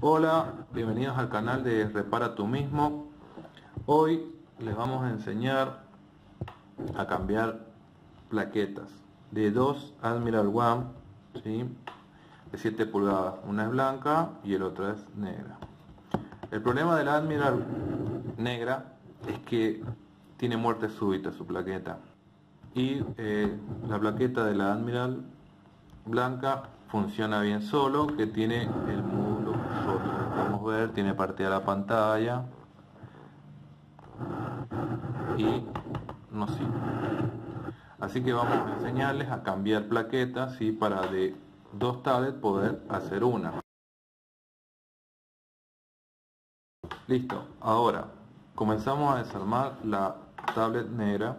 Hola, bienvenidos al canal de Repara tú mismo. Hoy les vamos a enseñar a cambiar plaquetas de dos Admiral One ¿sí? de 7 pulgadas. Una es blanca y el otro es negra. El problema de la Admiral negra es que tiene muerte súbita su plaqueta y eh, la plaqueta de la Admiral blanca funciona bien solo que tiene el ver tiene partida la pantalla. Y no sirve así que vamos a enseñarles a cambiar plaquetas y para de dos tablets poder hacer una. Listo. Ahora comenzamos a desarmar la tablet negra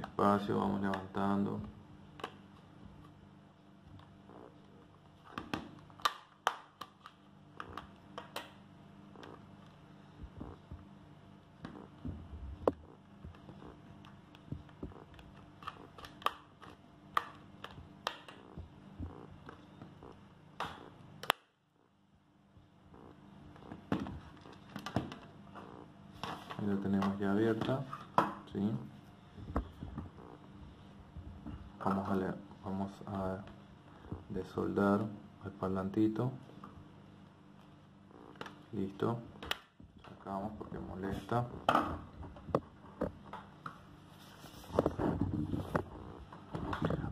despacio vamos levantando Ahí la tenemos ya abierta. ¿sí? Vamos, a vamos a desoldar el parlantito. Listo. Sacamos porque molesta.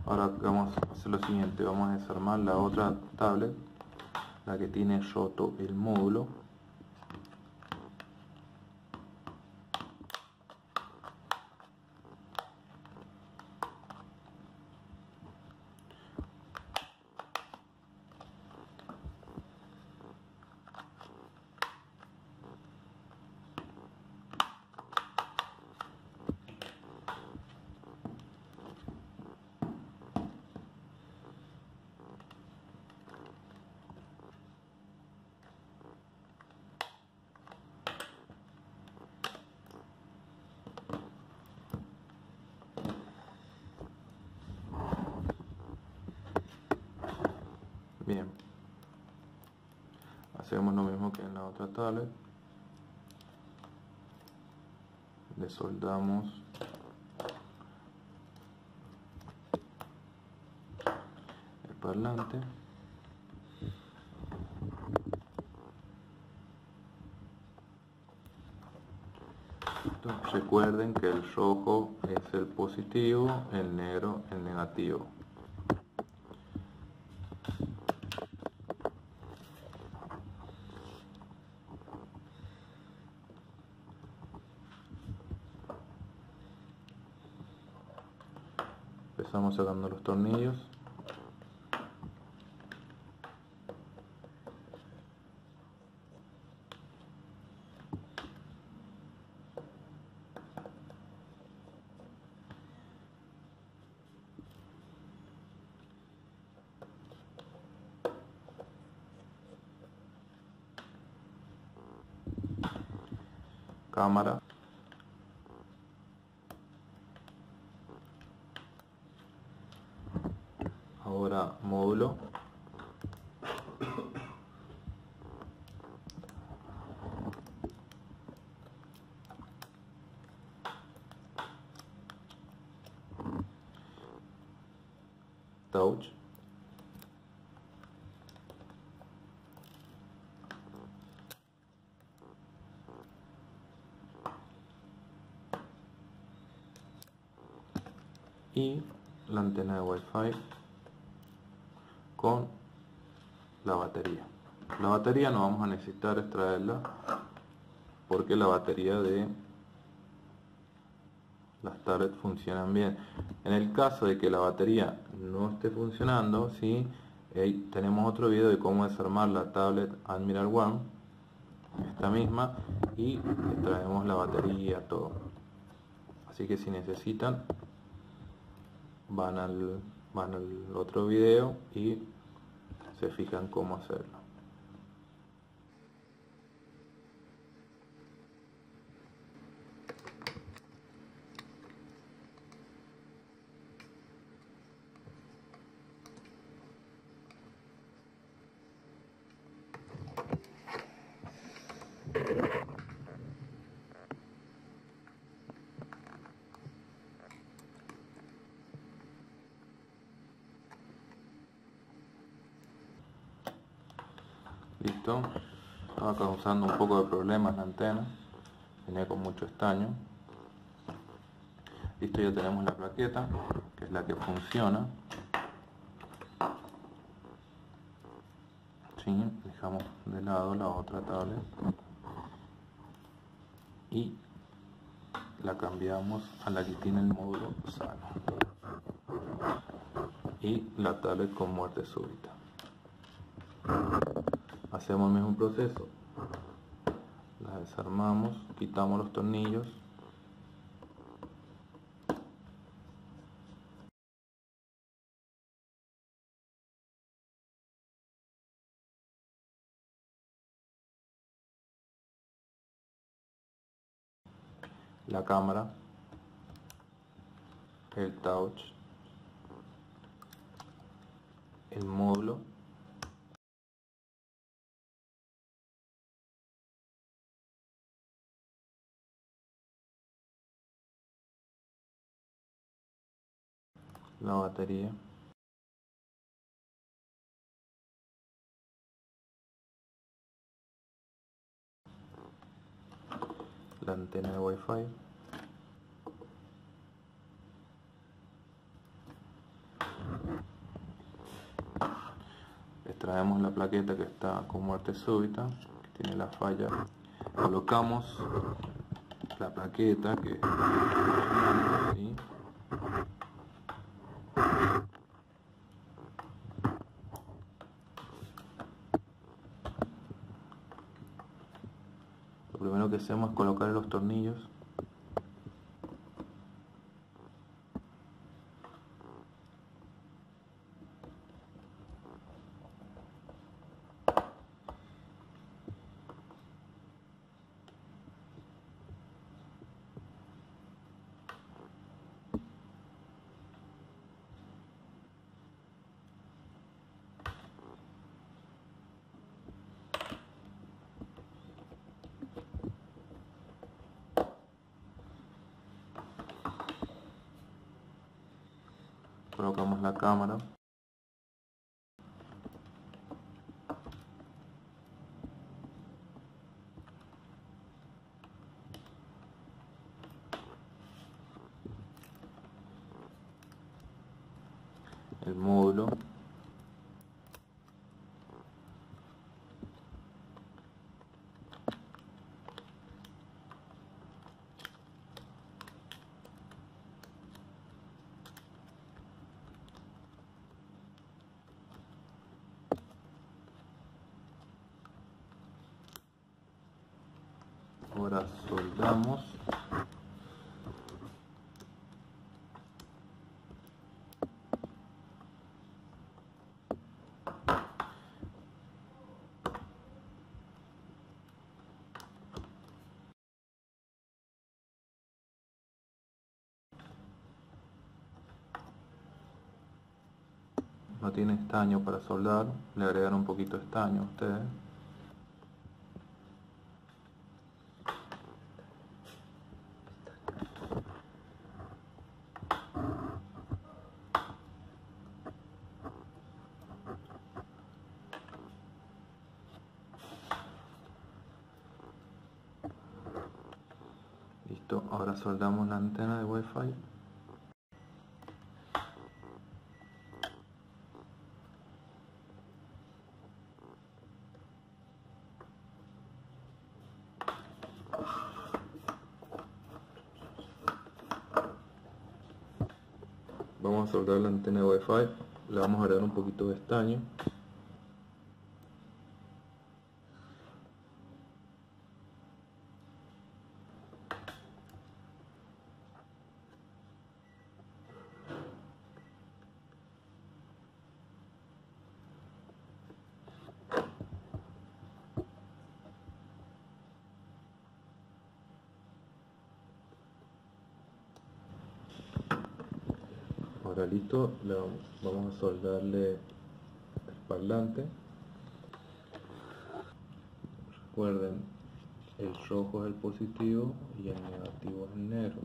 Ahora vamos a hacer lo siguiente. Vamos a desarmar la otra tablet. La que tiene roto el módulo. Bien. Hacemos lo mismo que en la otra tablet. Desoldamos el parlante. Recuerden que el rojo es el positivo, el negro el negativo. Empezamos sacando los tornillos. Cámara. ahora módulo touch. Y la antena de wifi con la batería. La batería no vamos a necesitar extraerla porque la batería de las tablets funcionan bien en el caso de que la batería no esté funcionando ¿sí? Tenemos otro video de cómo desarmar la tablet Admiral One esta misma y extraemos la batería todo así que si necesitan van al van al otro video y se fijan cómo hacerlo. Estaba causando un poco de problemas la antena. Venía con mucho estaño. Listo ya tenemos la plaqueta que es la que funciona. ¿Sí? dejamos de lado la otra tablet. Y la cambiamos a la que tiene el módulo sano. Y la tablet con muerte súbita hacemos el mismo proceso. La desarmamos quitamos los tornillos. La cámara el touch el módulo la batería. La antena de wifi. Extraemos la plaqueta que está con muerte súbita que tiene la falla. Colocamos la plaqueta que primero que hacemos es colocar los tornillos colocamos la cámara. El módulo ahora soldamos. No tiene estaño para soldar. Le agregan un poquito de estaño a ustedes Listo, ahora soldamos la antena de Wi-Fi. Vamos a soldar la antena de Wi-Fi, le vamos a agregar un poquito de estaño. Listo le vamos a soldarle el parlante. Recuerden el rojo es el positivo y el negativo es el negro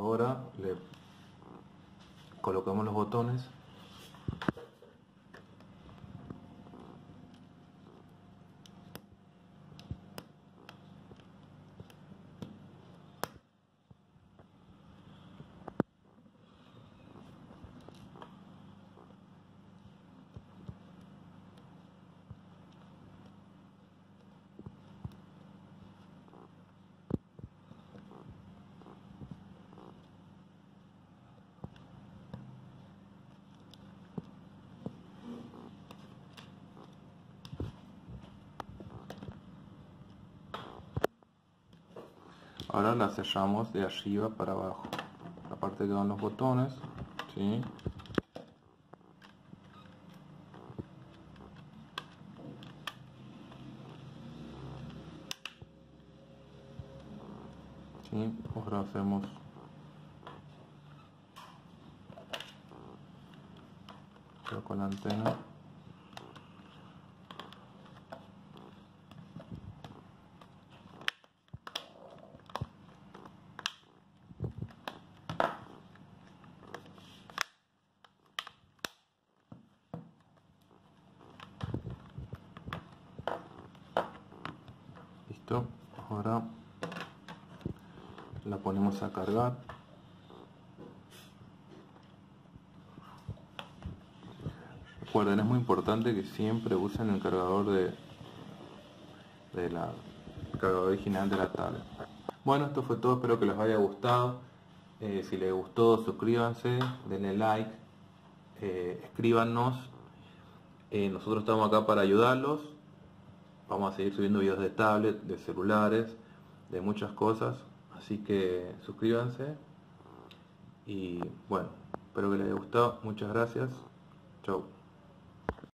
ahora le colocamos los botones ahora la cerramos de arriba para abajo la parte que van los botones ¿sí? ¿Sí? ahora hacemos con la antena ahora la ponemos a cargar. Recuerden es muy importante que siempre usen el cargador de, de la cargador original de la tablet. Bueno esto fue todo. Espero que les haya gustado. Eh, si les gustó suscríbanse denle like eh, escríbanos. Eh, nosotros estamos acá para ayudarlos Vamos a seguir subiendo videos de tablet, de celulares, de muchas cosas. Así que suscríbanse. Y bueno, espero que les haya gustado. Muchas gracias. Chau.